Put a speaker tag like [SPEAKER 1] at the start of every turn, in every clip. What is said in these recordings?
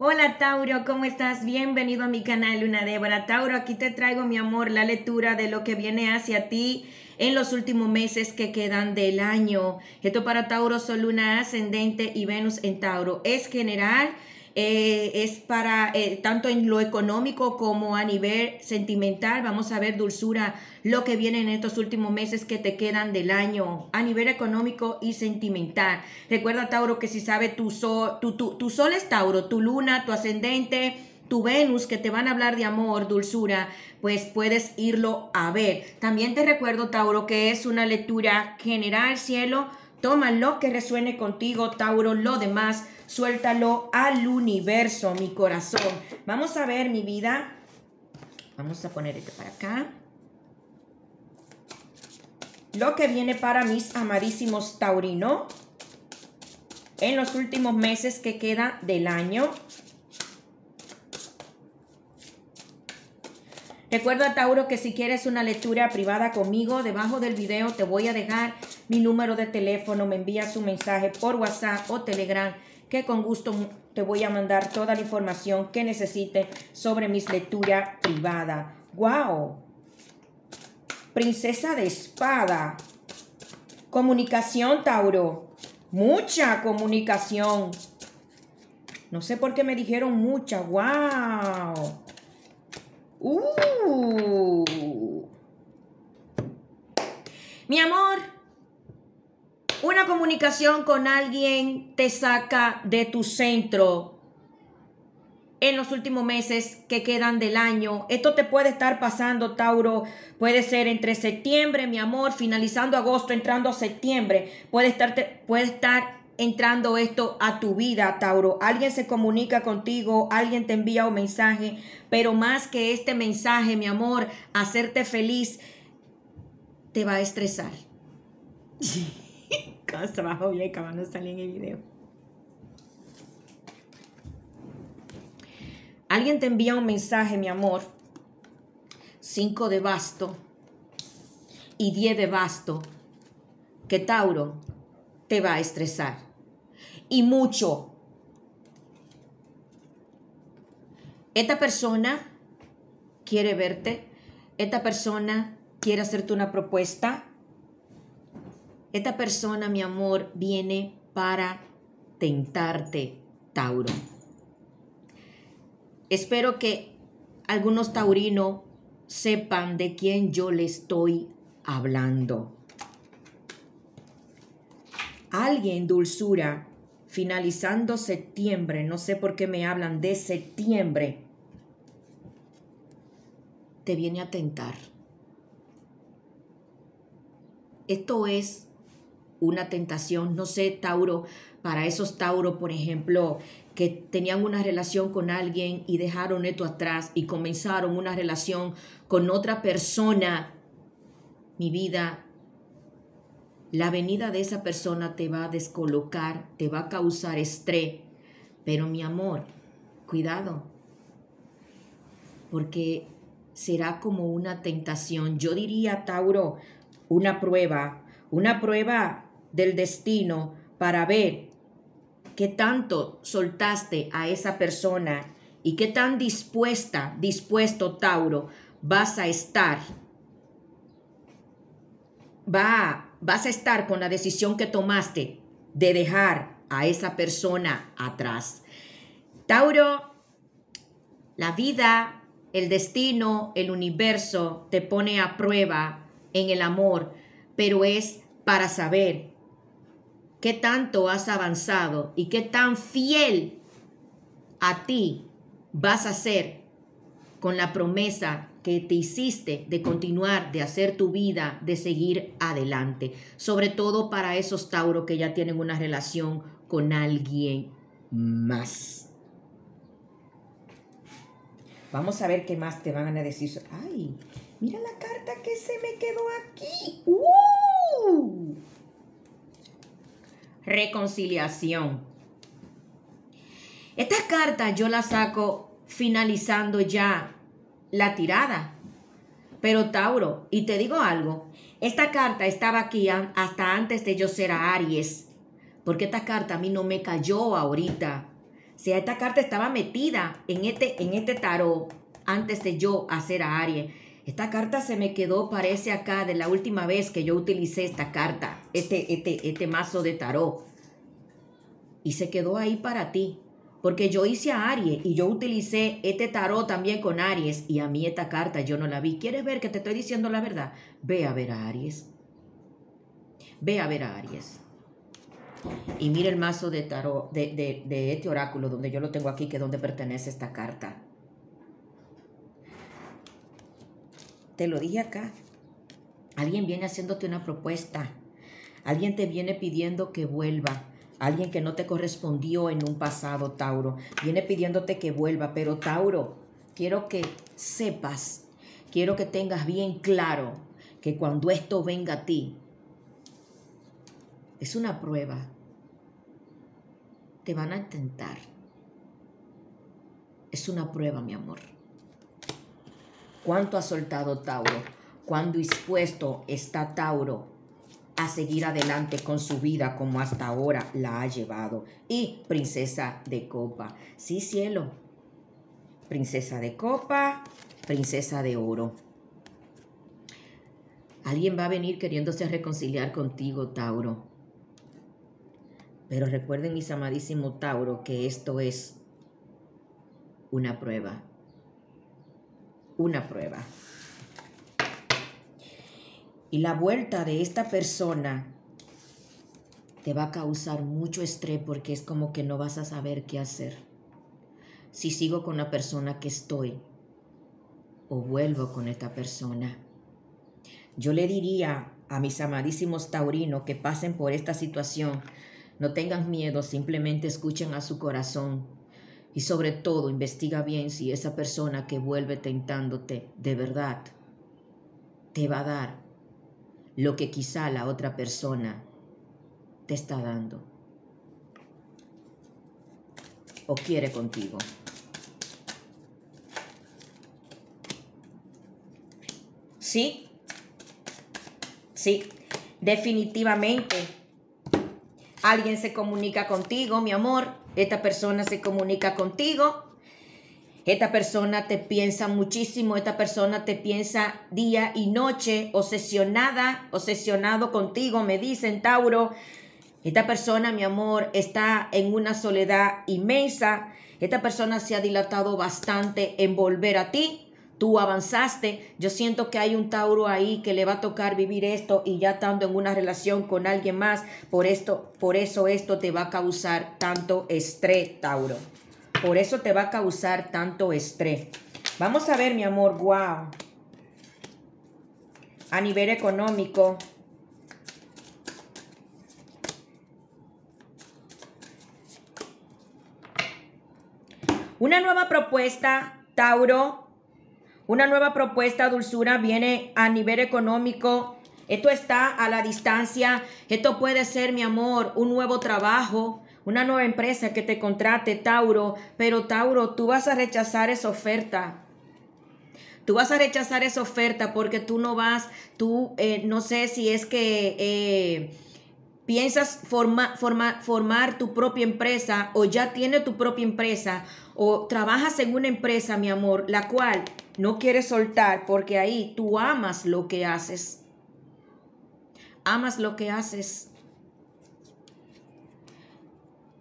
[SPEAKER 1] Hola Tauro, ¿cómo estás? Bienvenido a mi canal Luna Débora. Tauro, aquí te traigo mi amor la lectura de lo que viene hacia ti en los últimos meses que quedan del año. Esto para Tauro, Sol, Luna ascendente y Venus en Tauro. Es general eh, es para eh, tanto en lo económico como a nivel sentimental. Vamos a ver, dulzura, lo que viene en estos últimos meses que te quedan del año a nivel económico y sentimental. Recuerda, Tauro, que si sabe tu sol, tu, tu, tu sol es Tauro, tu luna, tu ascendente tu Venus, que te van a hablar de amor, dulzura, pues puedes irlo a ver. También te recuerdo, Tauro, que es una lectura general, cielo. Toma lo que resuene contigo, Tauro, lo demás Suéltalo al universo, mi corazón. Vamos a ver, mi vida. Vamos a poner este para acá. Lo que viene para mis amadísimos taurino en los últimos meses que queda del año. Recuerda, Tauro, que si quieres una lectura privada conmigo, debajo del video te voy a dejar mi número de teléfono. Me envías un mensaje por WhatsApp o Telegram que con gusto te voy a mandar toda la información que necesite sobre mis lecturas privadas. ¡Wow! Princesa de espada. Comunicación, Tauro. Mucha comunicación. No sé por qué me dijeron mucha. ¡Wow! ¡Uh! Mi amor, una comunicación con alguien te saca de tu centro en los últimos meses que quedan del año. Esto te puede estar pasando, Tauro. Puede ser entre septiembre, mi amor, finalizando agosto, entrando a septiembre. Puede estar, puede estar entrando esto a tu vida, Tauro. Alguien se comunica contigo, alguien te envía un mensaje, pero más que este mensaje, mi amor, hacerte feliz, te va a estresar. trabajo bien acabando salir en el video. Alguien te envía un mensaje, mi amor. 5 de basto y 10 de basto. Que Tauro te va a estresar. Y mucho. Esta persona quiere verte. Esta persona quiere hacerte una propuesta esta persona, mi amor, viene para tentarte, Tauro. Espero que algunos taurinos sepan de quién yo le estoy hablando. Alguien, dulzura, finalizando septiembre, no sé por qué me hablan de septiembre, te viene a tentar. Esto es una tentación, no sé, Tauro, para esos Tauro, por ejemplo, que tenían una relación con alguien y dejaron esto atrás y comenzaron una relación con otra persona, mi vida, la venida de esa persona te va a descolocar, te va a causar estrés, pero mi amor, cuidado, porque será como una tentación. Yo diría, Tauro, una prueba, una prueba del destino para ver qué tanto soltaste a esa persona y qué tan dispuesta, dispuesto Tauro, vas a estar. Va, vas a estar con la decisión que tomaste de dejar a esa persona atrás. Tauro, la vida, el destino, el universo te pone a prueba en el amor, pero es para saber qué tanto has avanzado y qué tan fiel a ti vas a ser con la promesa que te hiciste de continuar, de hacer tu vida, de seguir adelante. Sobre todo para esos Tauros que ya tienen una relación con alguien más. Vamos a ver qué más te van a decir. Ay, mira la carta que se me quedó aquí. ¡Uh! reconciliación. Esta carta yo la saco finalizando ya la tirada. Pero Tauro, y te digo algo, esta carta estaba aquí hasta antes de yo ser a Aries, porque esta carta a mí no me cayó ahorita. Si esta carta estaba metida en este, en este tarot antes de yo hacer a Aries. Esta carta se me quedó, parece acá, de la última vez que yo utilicé esta carta, este, este, este mazo de tarot. Y se quedó ahí para ti. Porque yo hice a Aries y yo utilicé este tarot también con Aries y a mí esta carta yo no la vi. ¿Quieres ver que te estoy diciendo la verdad? Ve a ver a Aries. Ve a ver a Aries. Y mira el mazo de tarot, de, de este oráculo, donde yo lo tengo aquí, que es donde pertenece esta carta. Te lo dije acá. Alguien viene haciéndote una propuesta. Alguien te viene pidiendo que vuelva. Alguien que no te correspondió en un pasado, Tauro. Viene pidiéndote que vuelva. Pero, Tauro, quiero que sepas, quiero que tengas bien claro que cuando esto venga a ti, es una prueba. Te van a intentar. Es una prueba, mi amor. ¿Cuánto ha soltado Tauro? ¿Cuán dispuesto está Tauro a seguir adelante con su vida como hasta ahora la ha llevado? Y princesa de copa. Sí, cielo. Princesa de copa, princesa de oro. Alguien va a venir queriéndose reconciliar contigo, Tauro. Pero recuerden, mis amadísimos Tauro, que esto es una prueba una prueba. Y la vuelta de esta persona te va a causar mucho estrés porque es como que no vas a saber qué hacer. Si sigo con la persona que estoy o vuelvo con esta persona. Yo le diría a mis amadísimos taurinos que pasen por esta situación, no tengan miedo, simplemente escuchen a su corazón y sobre todo, investiga bien si esa persona que vuelve tentándote de verdad te va a dar lo que quizá la otra persona te está dando o quiere contigo. Sí, sí, definitivamente. Alguien se comunica contigo, mi amor, esta persona se comunica contigo. Esta persona te piensa muchísimo, esta persona te piensa día y noche, obsesionada, obsesionado contigo, me dicen Tauro. Esta persona, mi amor, está en una soledad inmensa. Esta persona se ha dilatado bastante en volver a ti tú avanzaste, yo siento que hay un Tauro ahí que le va a tocar vivir esto y ya estando en una relación con alguien más, por esto, por eso esto te va a causar tanto estrés, Tauro. Por eso te va a causar tanto estrés. Vamos a ver, mi amor, wow. A nivel económico, Una nueva propuesta, Tauro, una nueva propuesta, dulzura, viene a nivel económico. Esto está a la distancia. Esto puede ser, mi amor, un nuevo trabajo, una nueva empresa que te contrate, Tauro. Pero, Tauro, tú vas a rechazar esa oferta. Tú vas a rechazar esa oferta porque tú no vas, tú eh, no sé si es que eh, piensas formar tu propia empresa o ya tienes tu propia empresa o trabajas en una empresa, mi amor, la cual no quieres soltar porque ahí tú amas lo que haces. Amas lo que haces.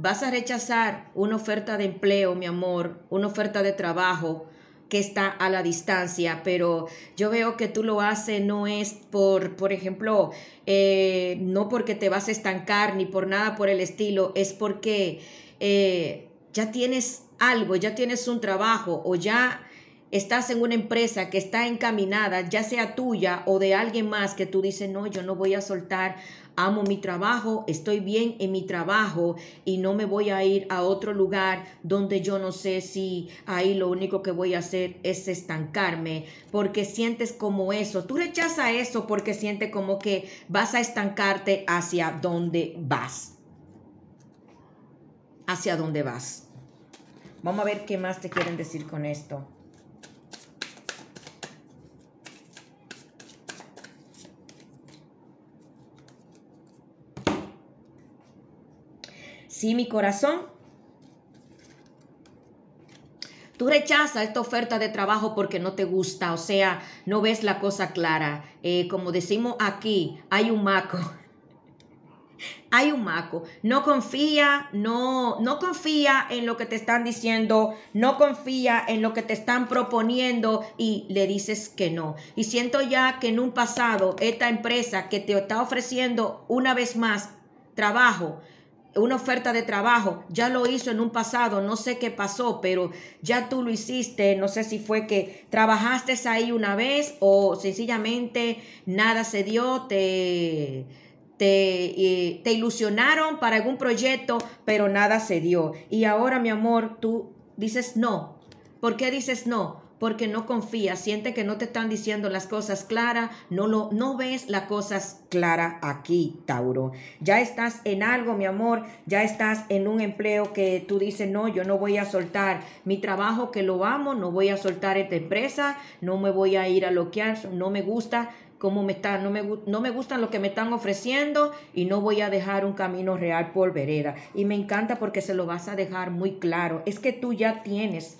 [SPEAKER 1] Vas a rechazar una oferta de empleo, mi amor, una oferta de trabajo que está a la distancia, pero yo veo que tú lo haces no es por, por ejemplo, eh, no porque te vas a estancar ni por nada por el estilo, es porque eh, ya tienes algo, ya tienes un trabajo o ya estás en una empresa que está encaminada, ya sea tuya o de alguien más, que tú dices, no, yo no voy a soltar, amo mi trabajo, estoy bien en mi trabajo y no me voy a ir a otro lugar donde yo no sé si ahí lo único que voy a hacer es estancarme, porque sientes como eso, tú rechazas eso porque sientes como que vas a estancarte hacia donde vas, hacia donde vas. Vamos a ver qué más te quieren decir con esto. Sí, mi corazón. Tú rechazas esta oferta de trabajo porque no te gusta, o sea, no ves la cosa clara. Eh, como decimos aquí, hay un maco. hay un maco. No confía, no, no confía en lo que te están diciendo, no confía en lo que te están proponiendo y le dices que no. Y siento ya que en un pasado esta empresa que te está ofreciendo una vez más trabajo, una oferta de trabajo, ya lo hizo en un pasado, no sé qué pasó, pero ya tú lo hiciste, no sé si fue que trabajaste ahí una vez o sencillamente nada se dio, te, te, eh, te ilusionaron para algún proyecto, pero nada se dio. Y ahora, mi amor, tú dices no. ¿Por qué dices no? Porque no confías, siente que no te están diciendo las cosas claras, no, lo, no ves las cosas claras aquí, Tauro. Ya estás en algo, mi amor, ya estás en un empleo que tú dices, no, yo no voy a soltar mi trabajo que lo amo, no voy a soltar esta empresa, no me voy a ir a bloquear, no me gusta cómo me está, no me, no me gustan lo que me están ofreciendo y no voy a dejar un camino real por vereda. Y me encanta porque se lo vas a dejar muy claro. Es que tú ya tienes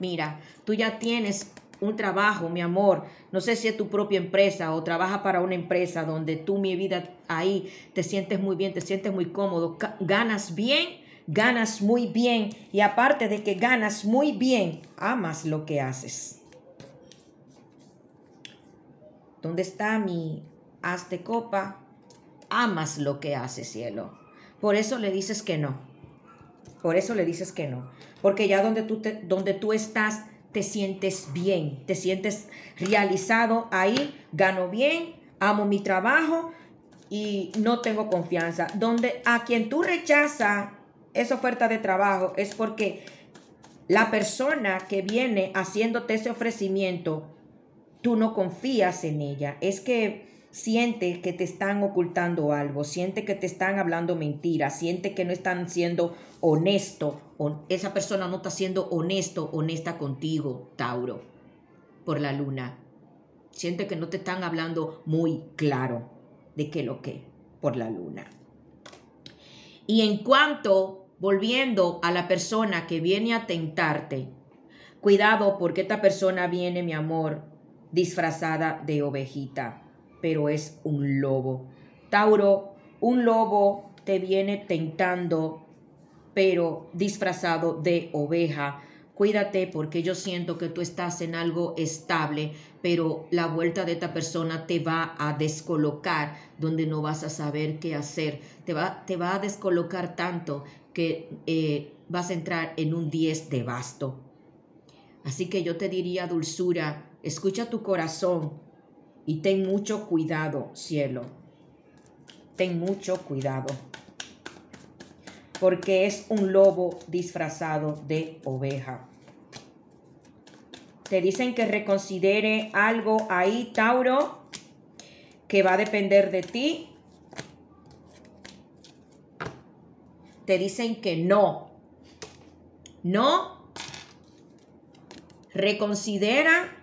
[SPEAKER 1] Mira, tú ya tienes un trabajo, mi amor. No sé si es tu propia empresa o trabaja para una empresa donde tú, mi vida, ahí te sientes muy bien, te sientes muy cómodo, ganas bien, ganas muy bien. Y aparte de que ganas muy bien, amas lo que haces. ¿Dónde está mi haz de copa? Amas lo que haces, cielo. Por eso le dices que no. Por eso le dices que no. Porque ya donde tú, te, donde tú estás, te sientes bien, te sientes realizado ahí, gano bien, amo mi trabajo y no tengo confianza. Donde a quien tú rechazas esa oferta de trabajo es porque la persona que viene haciéndote ese ofrecimiento, tú no confías en ella. Es que siente que te están ocultando algo, siente que te están hablando mentiras, siente que no están siendo honesto, o esa persona no está siendo honesto, honesta contigo, Tauro, por la luna. Siente que no te están hablando muy claro de qué lo que, por la luna. Y en cuanto, volviendo a la persona que viene a tentarte, cuidado porque esta persona viene, mi amor, disfrazada de ovejita pero es un lobo. Tauro, un lobo te viene tentando, pero disfrazado de oveja. Cuídate porque yo siento que tú estás en algo estable, pero la vuelta de esta persona te va a descolocar donde no vas a saber qué hacer. Te va, te va a descolocar tanto que eh, vas a entrar en un 10 de basto. Así que yo te diría, dulzura, escucha tu corazón, y ten mucho cuidado, cielo. Ten mucho cuidado. Porque es un lobo disfrazado de oveja. Te dicen que reconsidere algo ahí, Tauro, que va a depender de ti. Te dicen que no. No. Reconsidera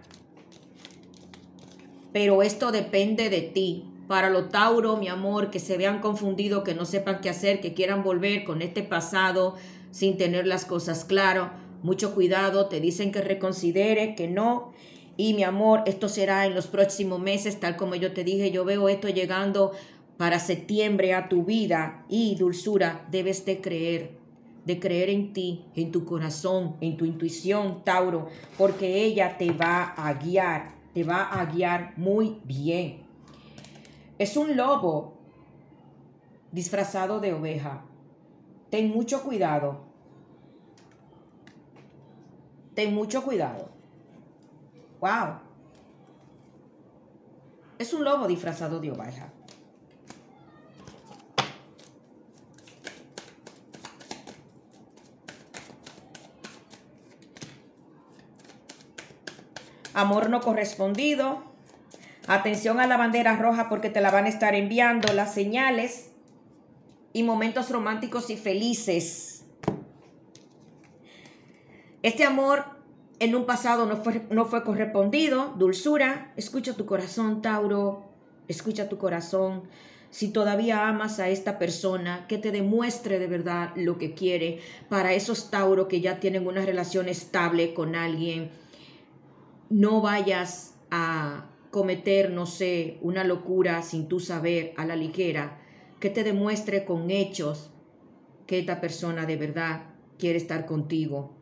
[SPEAKER 1] pero esto depende de ti. Para los Tauro, mi amor, que se vean confundidos, que no sepan qué hacer, que quieran volver con este pasado sin tener las cosas claras. Mucho cuidado, te dicen que reconsidere, que no. Y mi amor, esto será en los próximos meses, tal como yo te dije, yo veo esto llegando para septiembre a tu vida. Y dulzura, debes de creer, de creer en ti, en tu corazón, en tu intuición, Tauro, porque ella te va a guiar te va a guiar muy bien. Es un lobo disfrazado de oveja. Ten mucho cuidado. Ten mucho cuidado. Wow. Es un lobo disfrazado de oveja. Amor no correspondido. Atención a la bandera roja porque te la van a estar enviando las señales y momentos románticos y felices. Este amor en un pasado no fue, no fue correspondido. Dulzura, escucha tu corazón, Tauro. Escucha tu corazón. si todavía amas a esta persona, que te demuestre de verdad lo que quiere. Para esos Tauro que ya tienen una relación estable con alguien, no vayas a cometer, no sé, una locura sin tu saber a la ligera, que te demuestre con hechos que esta persona de verdad quiere estar contigo.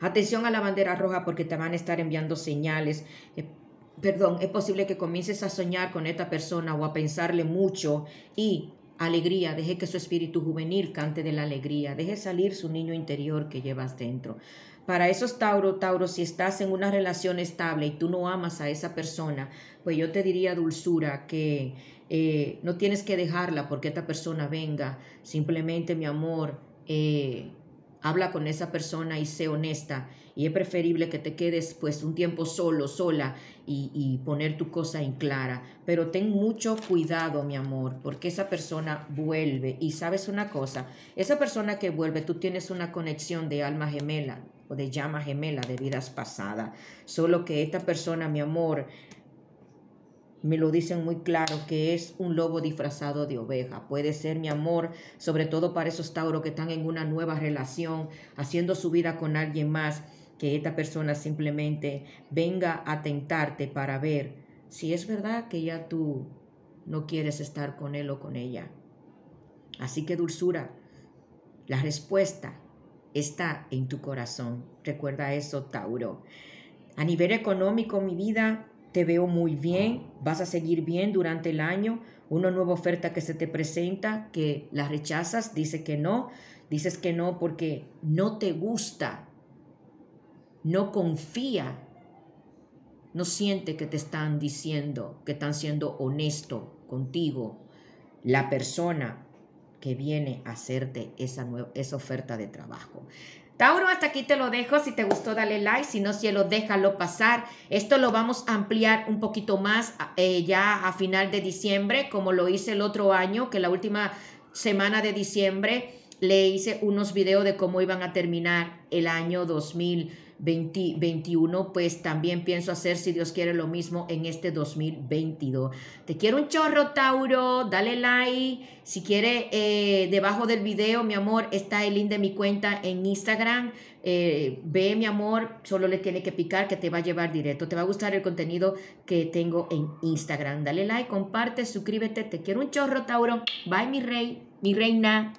[SPEAKER 1] Atención a la bandera roja porque te van a estar enviando señales. Eh, perdón, es posible que comiences a soñar con esta persona o a pensarle mucho y alegría, deje que su espíritu juvenil cante de la alegría, deje salir su niño interior que llevas dentro. Para esos Tauro, Tauro, si estás en una relación estable y tú no amas a esa persona, pues yo te diría, dulzura, que eh, no tienes que dejarla porque esta persona venga. Simplemente, mi amor, eh, habla con esa persona y sé honesta. Y es preferible que te quedes pues un tiempo solo, sola y, y, poner tu cosa en clara. Pero ten mucho cuidado, mi amor, porque esa persona vuelve. Y sabes una cosa, esa persona que vuelve, tú tienes una conexión de alma gemela o de llama gemela de vidas pasadas. Solo que esta persona, mi amor, me lo dicen muy claro que es un lobo disfrazado de oveja. Puede ser mi amor, sobre todo para esos tauros que están en una nueva relación, haciendo su vida con alguien más, que esta persona simplemente venga a tentarte para ver si es verdad que ya tú no quieres estar con él o con ella. Así que dulzura, la respuesta está en tu corazón. Recuerda eso, Tauro. A nivel económico, mi vida, te veo muy bien, vas a seguir bien durante el año, una nueva oferta que se te presenta, que la rechazas, dice que no, dices que no porque no te gusta, no confía, no siente que te están diciendo, que están siendo honesto contigo, la persona que viene a hacerte esa, esa oferta de trabajo. Tauro, hasta aquí te lo dejo. Si te gustó, dale like. Si no, cielo, déjalo pasar. Esto lo vamos a ampliar un poquito más eh, ya a final de diciembre, como lo hice el otro año, que la última semana de diciembre le hice unos videos de cómo iban a terminar el año 2020 2021, pues también pienso hacer, si Dios quiere, lo mismo en este 2022. Te quiero un chorro, Tauro. Dale like. Si quiere, eh, debajo del video, mi amor, está el link de mi cuenta en Instagram. Eh, ve, mi amor, solo le tiene que picar que te va a llevar directo. Te va a gustar el contenido que tengo en Instagram. Dale like, comparte, suscríbete. Te quiero un chorro, Tauro. Bye, mi rey, mi reina.